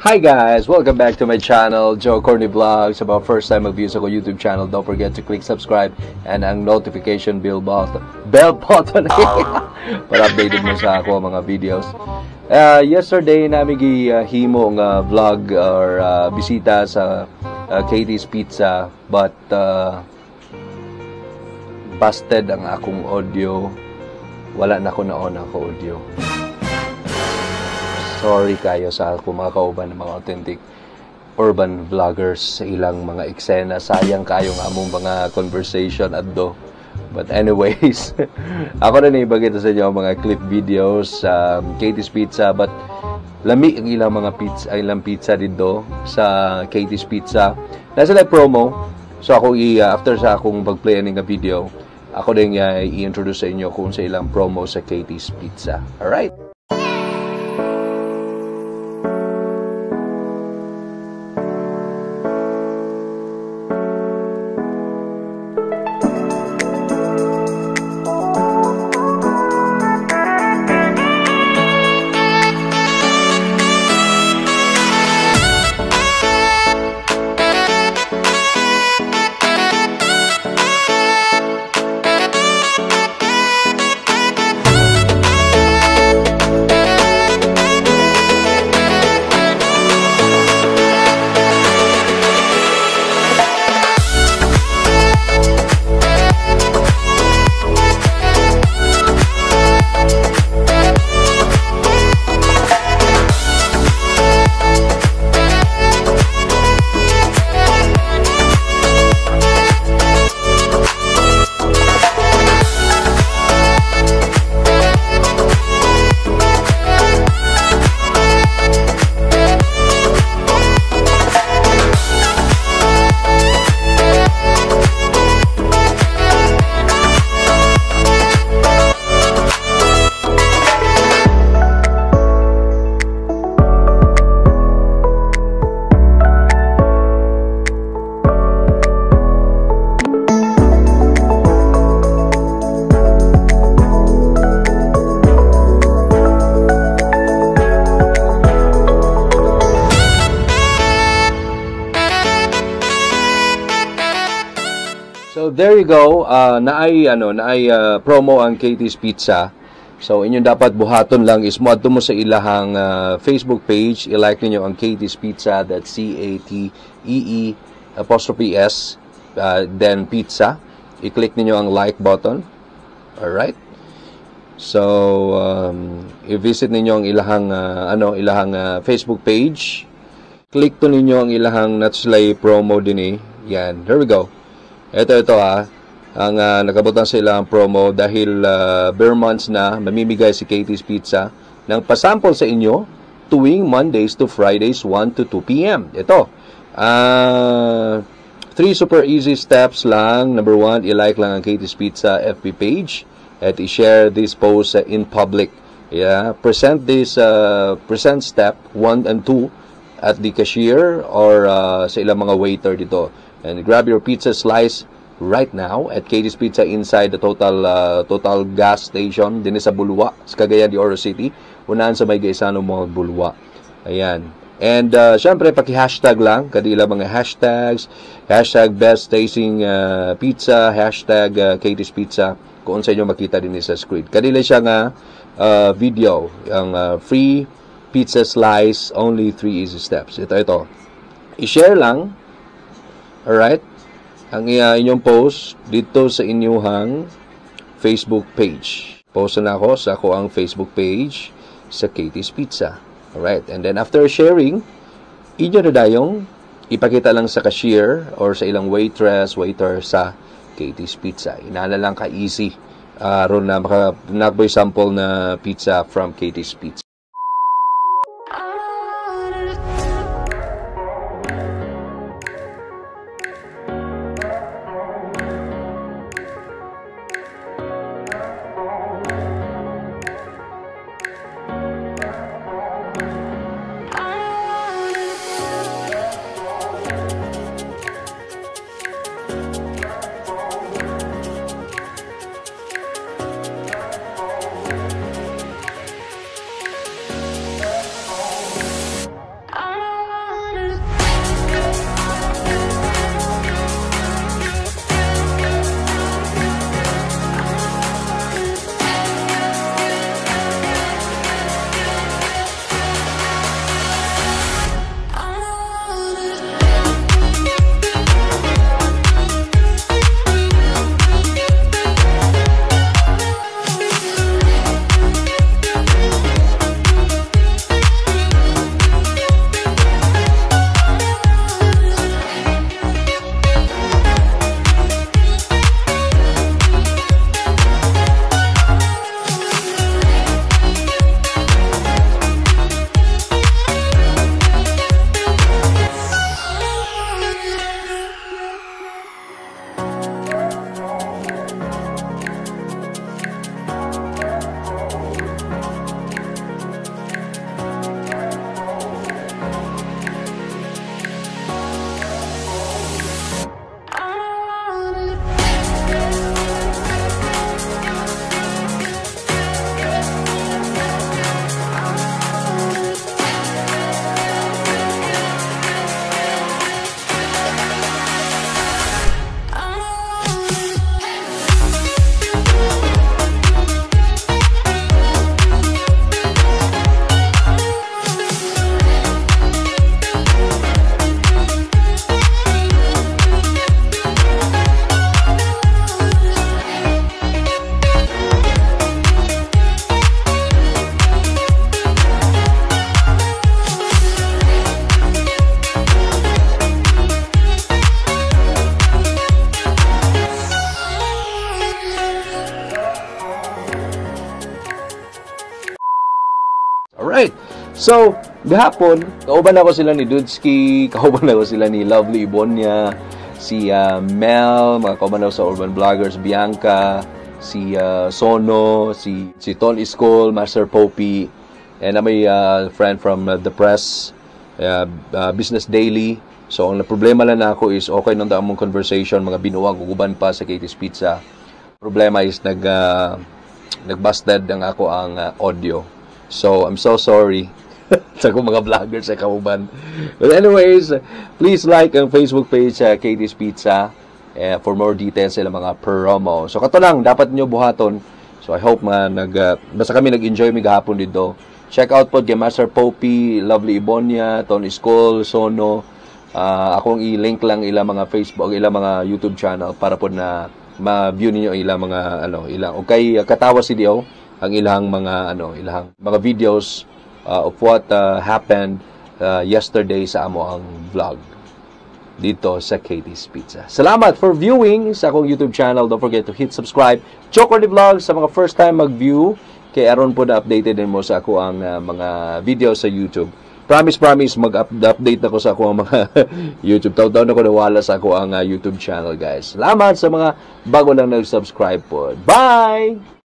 Hi guys! Welcome back to my channel, Joe Corny Vlogs. Sa mga first time mag-view sa ko YouTube channel, don't forget to click subscribe and ang notification bell button, bell button para updated mo sa ako mga videos. Uh, yesterday, namin gihimo uh, vlog or uh, bisita sa uh, Katie's Pizza but uh, busted ang akong audio. Wala na ko na on ako audio sorry kayo sa ako mga kauban ng mga authentic urban vloggers sa ilang mga eksena. Sayang kayo ng among mga conversation at do. But anyways, ako na naibagay sa inyo mga clip videos sa um, Katie's Pizza but lami ang ilang mga pizza, ilang pizza dito sa Katie's Pizza. Nasa like promo. So ako i uh, after sa akong pag-play ng video, ako din uh, i-introduce sa inyo kung sa ilang promo sa Katie's Pizza. Alright? So there you go. Uh, naay ano, naay uh, promo ang Katie's Pizza. So inyong dapat buhaton lang is mo mo sa ilahang uh, Facebook page, i-like niyo ang Katie's Pizza that C A T E E apostrophe S uh, then pizza. I-click niyo ang like button. All right? So um, i-visit niyo ang ilahang uh, ano, ilahang uh, Facebook page. Click to niyo ang ilahang Natslay promo din eh. Yan. There we go. Ito, ito ha. Ang uh, nakabutan sila ang promo dahil uh, bare months na mamimigay si Katie's Pizza ng pasample sa inyo tuwing Mondays to Fridays 1 to 2 p.m. Ito. Uh, three super easy steps lang. Number one, i-like lang ang Katie's Pizza FB page at i-share this post uh, in public. Yeah, present this uh, present step 1 and 2 at the cashier or uh, sa ilang mga waiter dito and grab your pizza slice right now at Katie's Pizza inside the Total uh, Total Gas Station din sa Bulwa, sa Cagayan de Oro City. Unahan sa may Gaisano Mall, Bulwa. Ayan. And uh, syempre, paki-hashtag lang, kadila mga hashtags, hashtag best tasting uh, pizza, hashtag uh, Katie's Pizza, kung sa inyo makita din sa screen. Kadila siya nga uh, video, ang uh, free pizza slice, only three easy steps. Ito, ito. I-share lang Alright? Ang uh, inyong post dito sa inyong Facebook page. Post na ako sa ako ang Facebook page sa Katie's Pizza. Alright? And then after sharing, inyo na dayong ipakita lang sa cashier or sa ilang waitress, waiter sa Katie's Pizza. Inala lang ka easy. Uh, ron na maka nakboy sample na pizza from Katie's Pizza. So, gahapon, kauban ako sila ni Dudski, kauban ako sila ni Lovely Ibonia, si uh, Mel, mga kauban ako sa Urban Vloggers, Bianca, si uh, Sono, si, si Ton Iskol, Master Poppy, and uh, may uh, friend from uh, The Press, uh, uh, Business Daily. So, ang problema lang ako is okay nung daang conversation, mga binuwang guguban pa sa Katie's Pizza. Problema is nag, uh, nagbusted ang ako ang uh, audio. So, I'm so sorry sa kong mga vloggers sa kauban. But anyways, please like ang Facebook page sa uh, Katie's Pizza uh, for more details sa mga promo. So, kato lang, dapat nyo buhaton. So, I hope nga nag, uh, basta kami nag-enjoy mi gahapon dito. Check out po Game Master Poppy, Lovely Ibonia, Tony Skull, Sono. Uh, akong i-link lang ilang mga Facebook, ilang mga YouTube channel para po na ma-view ninyo ilang mga ano, ilang okay katawa si Dio ang ilang mga ano, ilang mga videos uh, of what uh, happened uh, yesterday sa amo ang vlog dito sa Katie's Pizza. Salamat for viewing sa akong YouTube channel. Don't forget to hit subscribe. Chocolate Vlogs sa mga first time mag-view. Kay aron po na updated din mo sa ako ang uh, mga video sa YouTube. Promise, promise, mag-update ako sa ako ang mga YouTube. Taw-taw na ko nawala sa ako ang uh, YouTube channel, guys. Salamat sa mga bago lang nag-subscribe po. Bye!